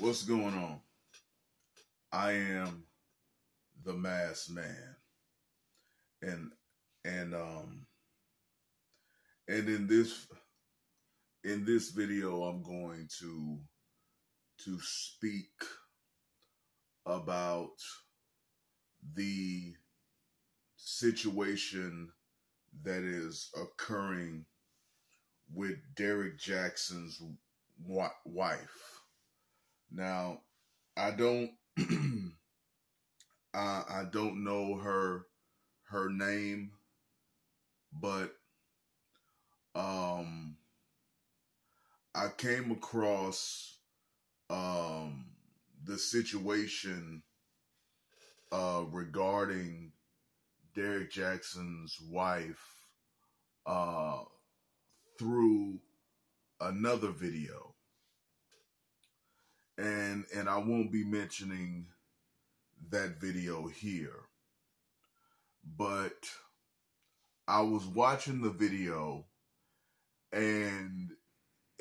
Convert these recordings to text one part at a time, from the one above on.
What's going on? I am the masked man. And and um and in this in this video I'm going to to speak about the situation that is occurring with Derrick Jaxn's wife. Now, I don't I, I don't know her her name, but um I came across um the situation uh regarding Derrick Jaxn's wife uh through another video. And and I won't be mentioning that video here. But I was watching the video and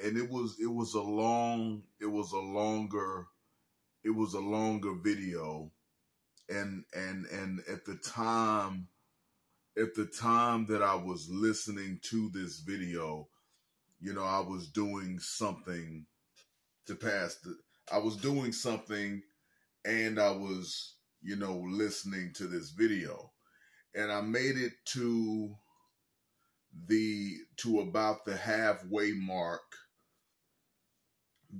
and it was it was a long it was a longer it was a longer video and and and at the time at the time that I was listening to this video you know I was doing something to pass the I was doing something and I was you know listening to this video and I made it to the to about the halfway mark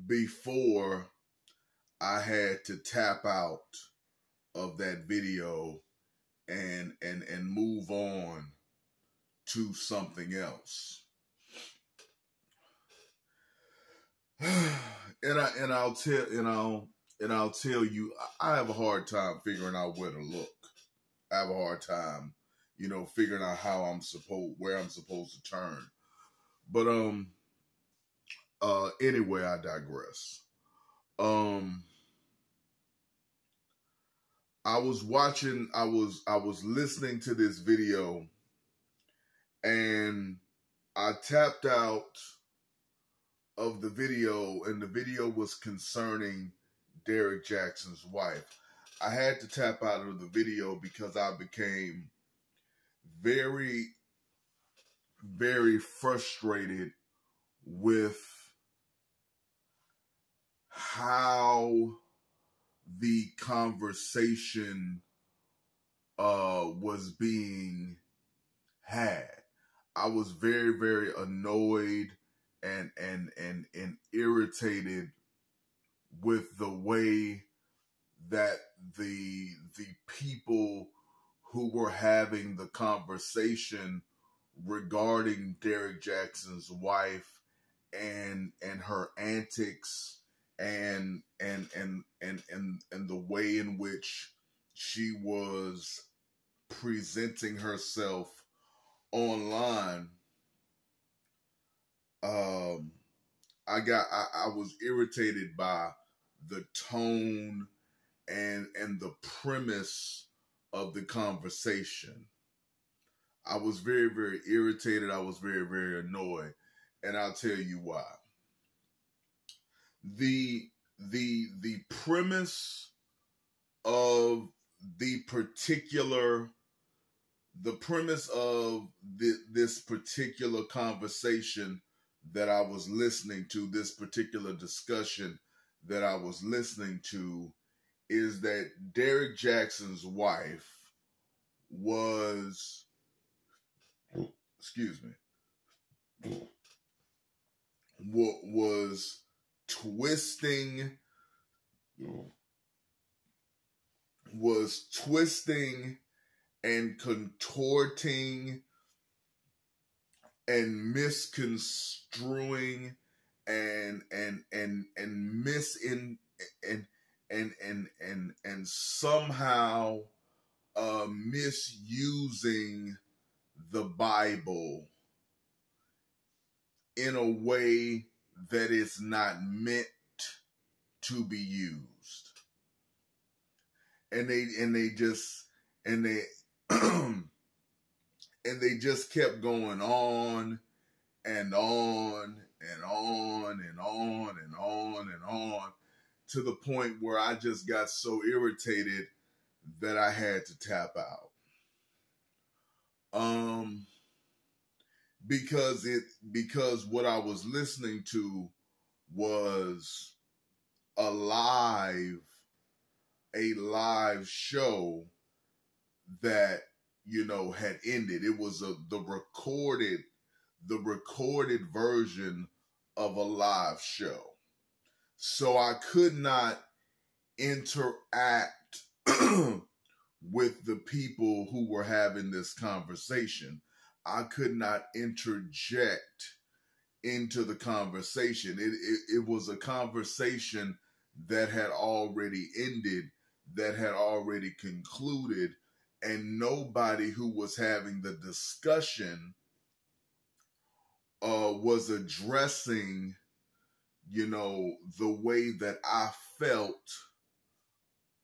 before I had to tap out of that video and and and move on to something else. and I and I'll tell you know and I'll tell you I have a hard time figuring out where to look. I have a hard time, you know, figuring out how I'm supposed where I'm supposed to turn. But um uh anyway, I digress. Um I was watching I was I was listening to this video and I tapped out of the video and the video was concerning Derrick Jaxn's wife. I had to tap out of the video because I became very very frustrated with how the conversation uh, was being had. I was very, very annoyed and and and and irritated with the way that the the people who were having the conversation regarding Derrick Jaxn's wife and and her antics and and and and and and the way in which she was presenting herself online i got I, I was irritated by the tone and and the premise of the conversation. I was very very irritated. I was very very annoyed and i'll tell you why. The the the premise of the particular the premise of the, this particular conversation that I was listening to, this particular discussion that I was listening to, is that Derrick Jaxn's wife was, excuse me, what was twisting was twisting and contorting and misconstruing and and and and misin and and and and and somehow uh misusing the bible in a way that is not meant to be used. And they and they just and they and they just kept going on and on and on and on and on and on to the point where I just got so irritated that I had to tap out. Um because it because what I was listening to was a live a live show that you know had ended. It was a the recorded the recorded version of a live show. So i could not interact with the people who were having this conversation. I could not interject into the conversation. It, it, it was a conversation that had already ended that had already concluded and nobody who was having the discussion uh, was addressing, you know, the way that I felt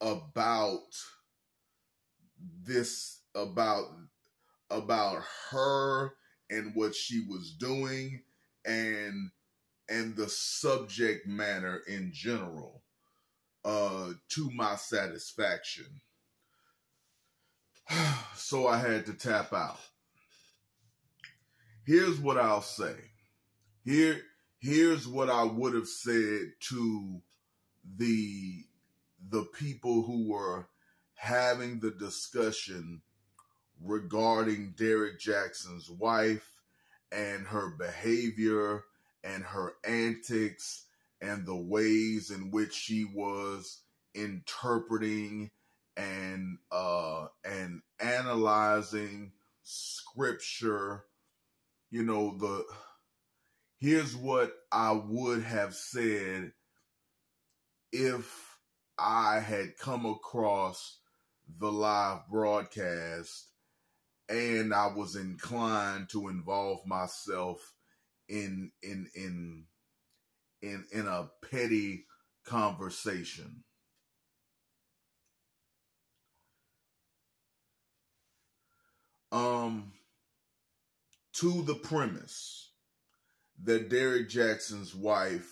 about this, about about her and what she was doing, and and the subject matter in general uh, to my satisfaction. so I had to tap out. Here's what I'll say. Here, here's what I would have said to the the people who were having the discussion regarding Derrick Jaxn's wife and her behavior and her antics and the ways in which she was interpreting and uh and analyzing scripture you know the here's what i would have said if i had come across the live broadcast and i was inclined to involve myself in in in in in a petty conversation. Um to the premise that Derrick Jaxn's wife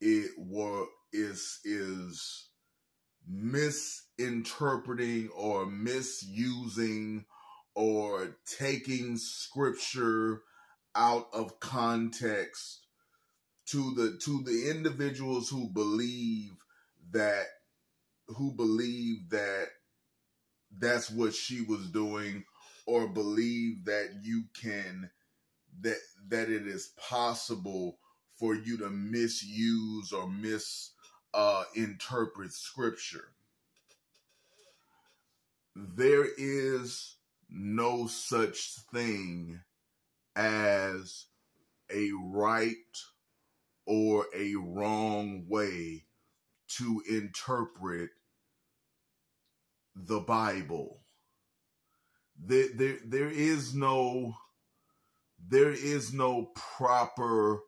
it were is is misinterpreting or misusing or taking scripture out of context to the to the individuals who believe that who believe that that's what she was doing or believe that you can that that it is possible for you to misuse or mis uh, interpret scripture there is no such thing as a right or a wrong way to interpret the Bible. There, there, there is no, there is no proper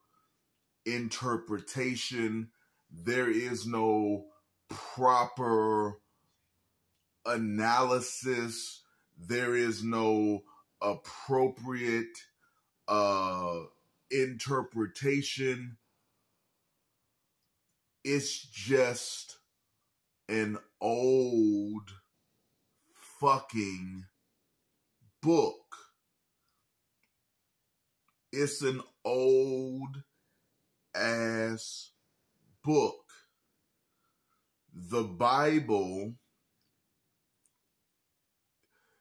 interpretation. There is no proper analysis. There is no appropriate uh, interpretation it's just an old fucking book. It's an old ass book. The Bible,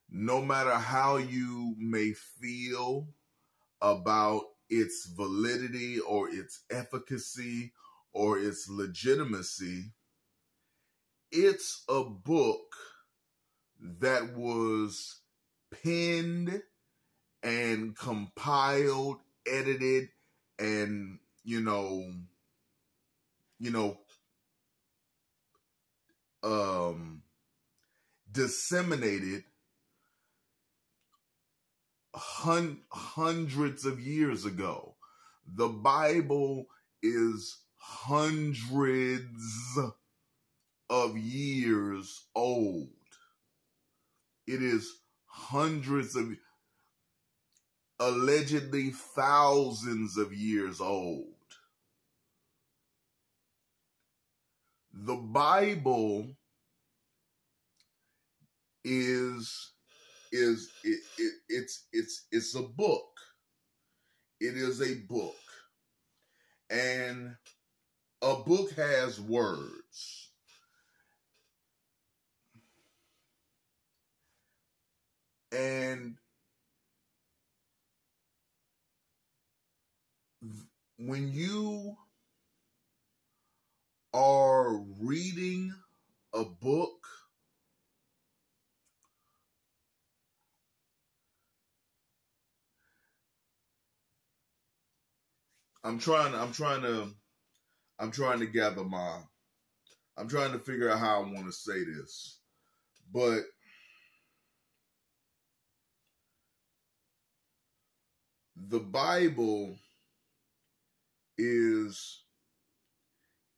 no matter how you may feel about its validity or its efficacy or its legitimacy, it's a book that was penned and compiled, edited, and you know, you know, um, disseminated hun- hundreds of years ago. The Bible is hundreds of years old. It is hundreds of, allegedly thousands of years old. the Bible is is it, it, it's it's it's a book. It is a book. And a book has words. And when you are reading a book, I'm trying I'm trying to I'm trying to gather my I'm trying to figure out how I want to say this. But the Bible is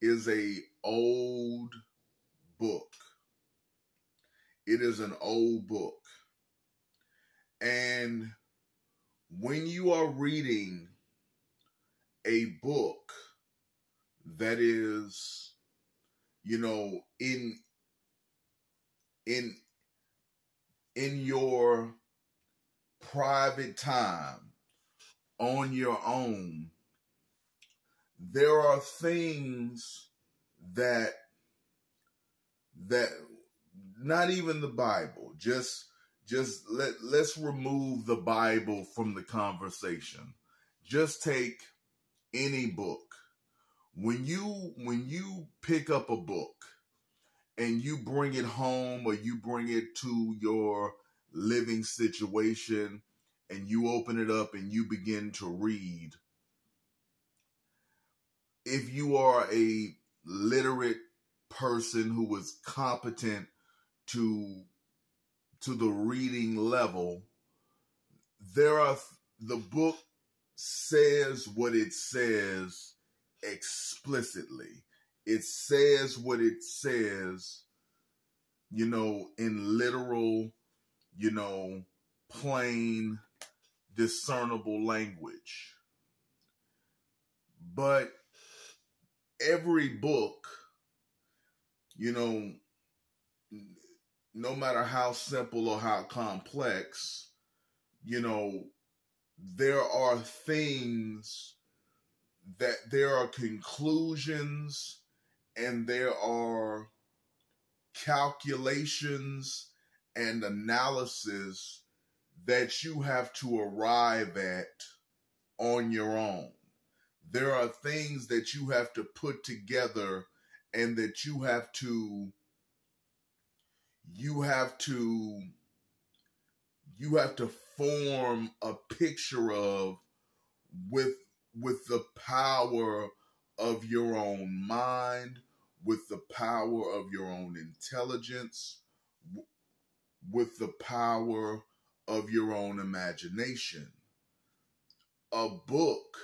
is a old book. It is an old book. And when you are reading a book that is you know in in in your private time on your own. There are things that that not even the bible just just let let's remove the bible from the conversation. Just take any book. When you when you pick up a book and you bring it home or you bring it to your living situation and you open it up and you begin to read if you are a literate person who is competent to to the reading level there are the book says what it says explicitly. It says what it says, you know, in literal, you know, plain, discernible language. But every book, you know, no matter how simple or how complex, you know, there are things that there are conclusions and there are calculations and analysis that you have to arrive at on your own. There are things that you have to put together and that you have to you have to you have to form a picture of with with the power of your own mind, with the power of your own intelligence, with the power of your own imagination. A book,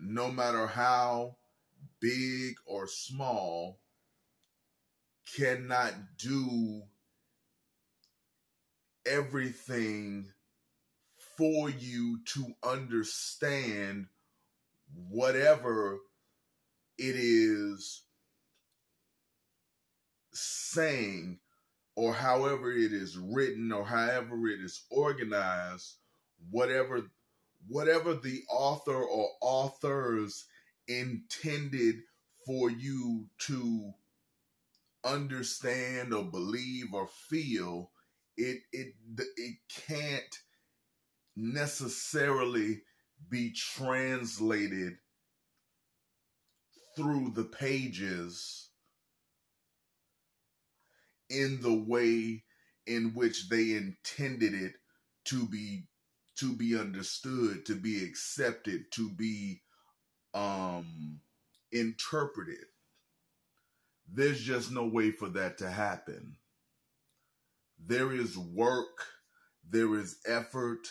no matter how big or small, cannot do everything for you to understand whatever it is saying or however it is written or however it is organized whatever whatever the author or authors intended for you to understand or believe or feel it it it can't necessarily be translated through the pages in the way in which they intended it to be to be understood to be accepted to be um interpreted. There's just no way for that to happen. There is work there is effort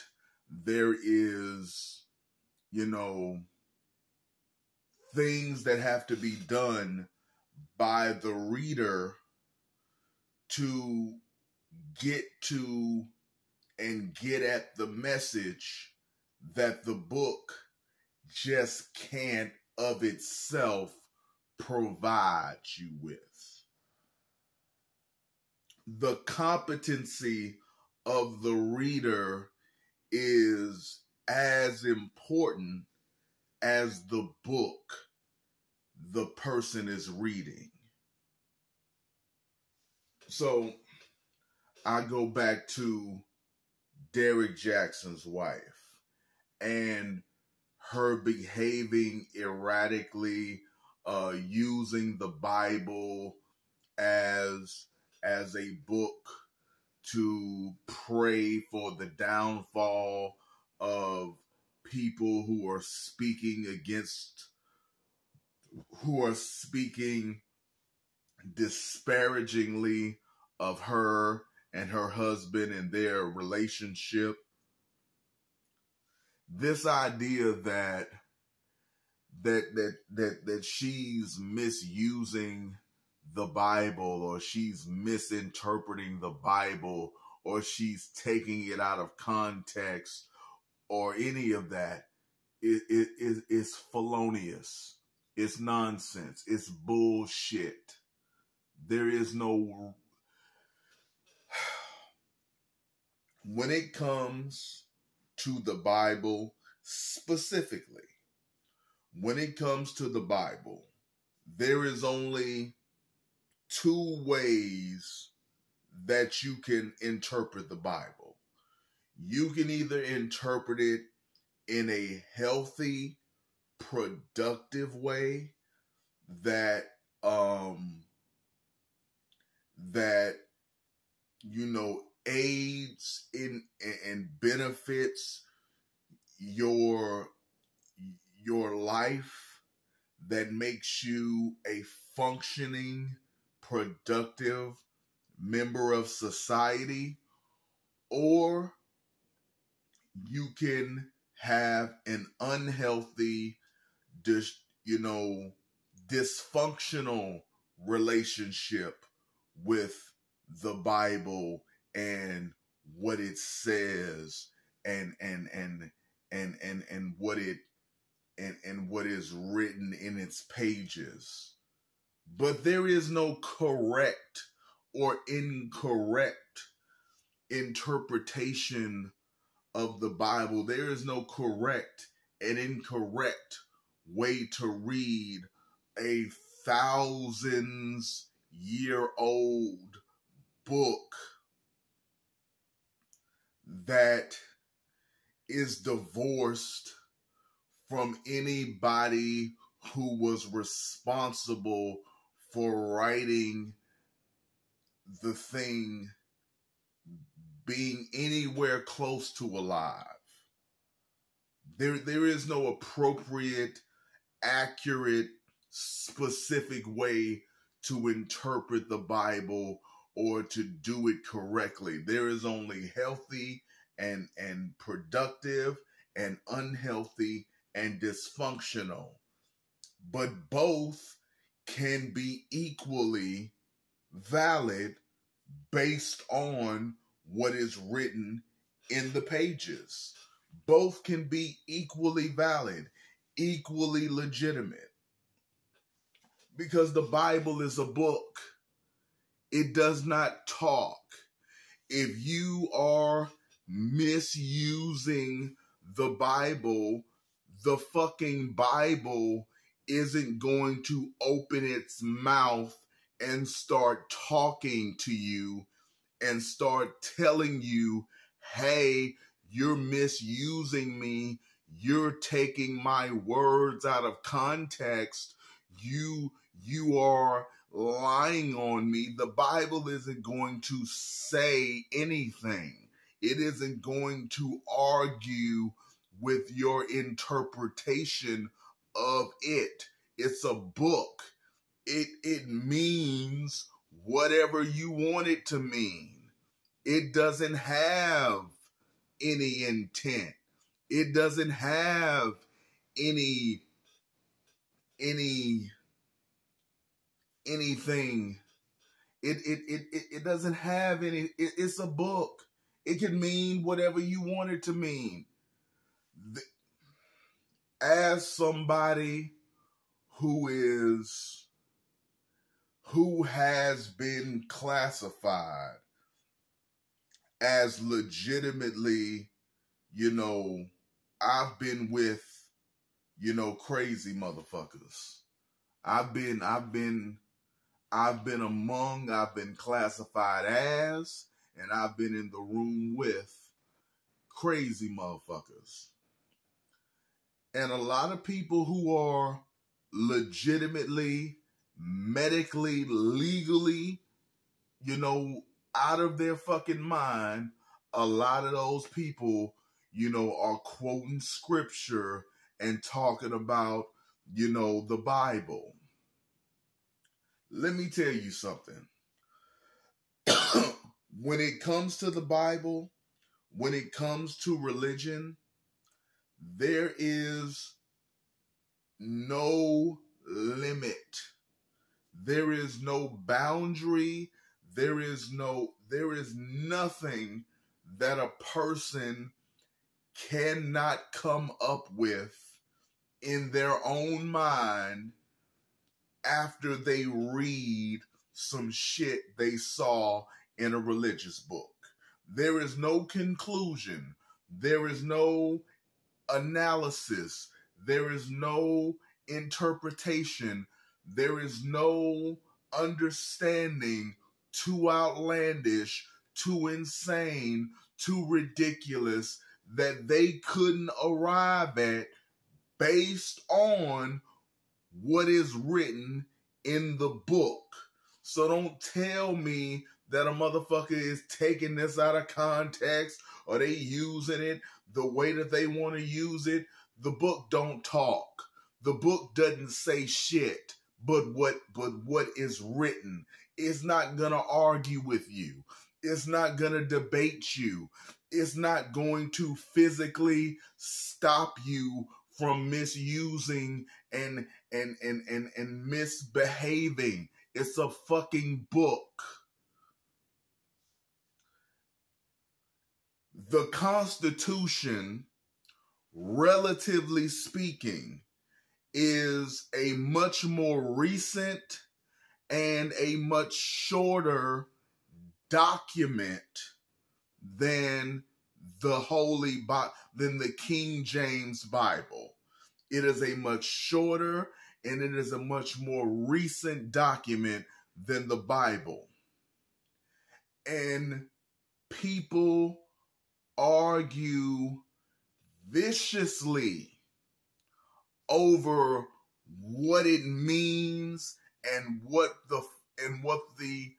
there is, you know, things that have to be done by the reader to get to and get at the message that the book just can't of itself provide you with. the competency of the reader is as important as the book the person is reading. So I go back to Derrick Jaxn's wife and her behaving erratically, uh, using the Bible as as a book to pray for the downfall of people who are speaking against who are speaking disparagingly of her and her husband and their relationship. This idea that that that that that she's misusing the Bible or she's misinterpreting the Bible or she's taking it out of context or any of that is it, it, it's felonious. It's nonsense. It's bullshit. There is no. When it comes to the Bible specifically, when it comes to the Bible, there is only two ways that you can interpret the Bible. You can either interpret it in a healthy, productive way that um that you know aids in and benefits your your life that makes you a functioning productive member of society or you can have an unhealthy dis, you know dysfunctional relationship with the bible and what it says and and and and and and what it and and what is written in its pages but there is no correct or incorrect interpretation of the Bible. There is no correct and incorrect way to read a thousands year old book that is divorced from anybody who was responsible for writing the thing being anywhere close to alive. There, there is no appropriate, accurate, specific way to interpret the Bible or to do it correctly. There is only healthy and, and productive and unhealthy and dysfunctional. But both can be equally valid based on what is written in the pages. Both can be equally valid, equally legitimate. Because the Bible is a book, it does not talk. If you are misusing the Bible, the fucking Bible isn't going to open its mouth and start talking to you and start telling you, hey, you're misusing me. You're taking my words out of context. You, you are lying on me. The Bible isn't going to say anything. It isn't going to argue with your interpretation of it. It's a book. It it means whatever you want it to mean. It doesn't have any intent. It doesn't have any any anything. It it it it, it doesn't have any it, it's a book. It can mean whatever you want it to mean. As somebody who is who has been classified as legitimately, you know, I've been with, you know, crazy motherfuckers. I've been, I've been, I've been among, I've been classified as, and I've been in the room with crazy motherfuckers. And a lot of people who are legitimately, medically, legally, you know, out of their fucking mind, a lot of those people, you know, are quoting scripture and talking about, you know, the Bible. Let me tell you something. when it comes to the Bible, when it comes to religion, there is no limit. There is no boundary. There is no, there is nothing that a person cannot come up with in their own mind after they read some shit they saw in a religious book. There is no conclusion. There is no analysis. There is no interpretation. There is no understanding too outlandish, too insane, too ridiculous that they couldn't arrive at based on what is written in the book. So don't tell me that a motherfucker is taking this out of context or they using it the way that they want to use it. The book don't talk. The book doesn't say shit, but what but what is written is not going to argue with you. It's not going to debate you. It's not going to physically stop you from misusing and and and and, and misbehaving. It's a fucking book. The Constitution, relatively speaking, is a much more recent and a much shorter document than the Holy Bible, than the King James Bible. It is a much shorter and it is a much more recent document than the Bible. And people argue viciously over what it means and what the and what the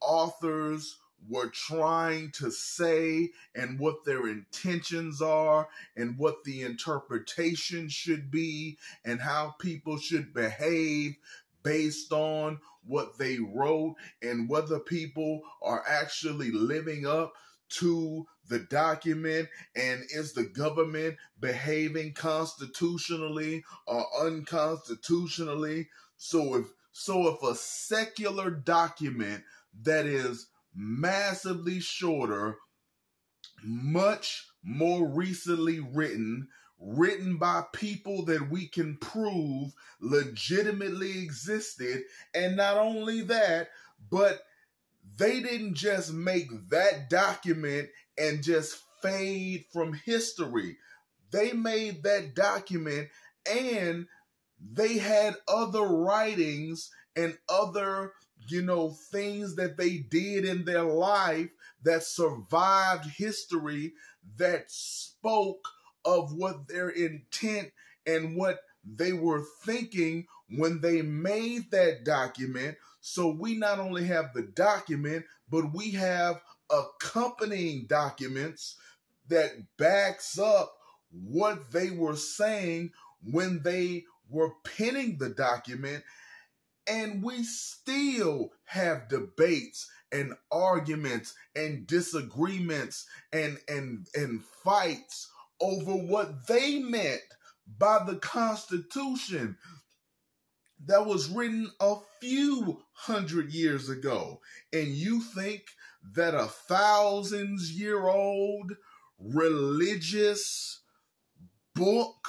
authors were trying to say and what their intentions are and what the interpretation should be and how people should behave based on what they wrote and whether people are actually living up to the document and is the government behaving constitutionally or unconstitutionally. So if so if a secular document that is massively shorter, much more recently written, written by people that we can prove legitimately existed. And not only that, but they didn't just make that document and just fade from history. They made that document and they had other writings and other you know, things that they did in their life that survived history that spoke of what their intent and what they were thinking when they made that document. So we not only have the document, but we have accompanying documents that backs up what they were saying when they were penning the document and we still have debates and arguments and disagreements and and and fights over what they meant by the constitution that was written a few hundred years ago. And you think that a thousands year old religious book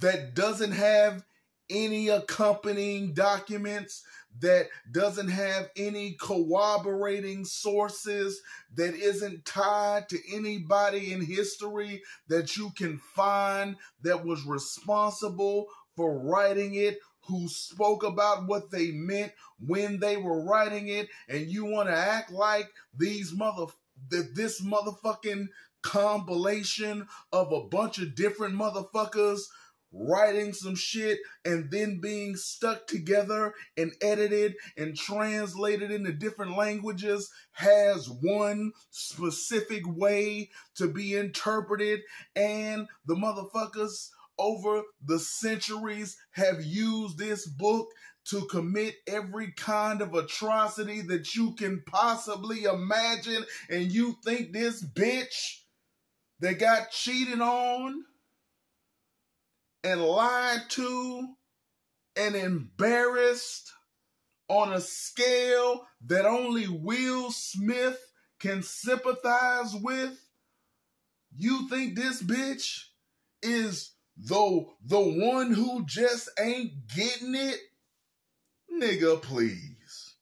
that doesn't have any accompanying documents, that doesn't have any corroborating sources, that isn't tied to anybody in history that you can find that was responsible for writing it, who spoke about what they meant when they were writing it, and you want to act like these mother that this motherfucking compilation of a bunch of different motherfuckers writing some shit and then being stuck together and edited and translated into different languages has one specific way to be interpreted. And the motherfuckers over the centuries have used this book to commit every kind of atrocity that you can possibly imagine. And you think this bitch that got cheated on and lied to and embarrassed on a scale that only Will Smith can sympathize with? You think this bitch is the, the one who just ain't getting it? Nigga, please.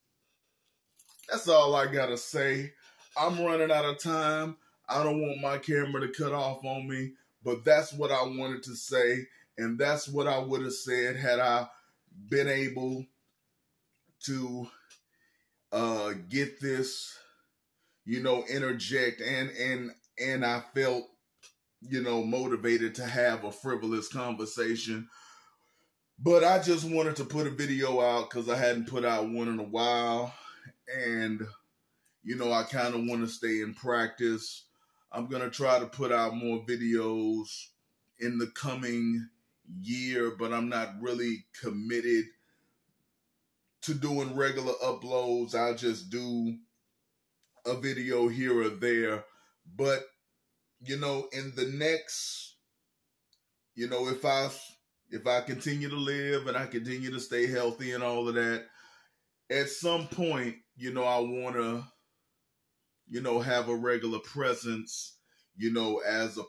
That's all I gotta say. I'm running out of time. I don't want my camera to cut off on me, but that's what I wanted to say. And that's what I would have said had I been able to uh, get this, you know, interject and and and I felt, you know, motivated to have a frivolous conversation. But I just wanted to put a video out because I hadn't put out one in a while. And, you know, I kind of want to stay in practice. I'm going to try to put out more videos in the coming year, but I'm not really committed to doing regular uploads. I'll just do a video here or there. But, you know, in the next, you know, if I if I continue to live and I continue to stay healthy and all of that, at some point, you know, I want to, you know, have a regular presence, you know, as a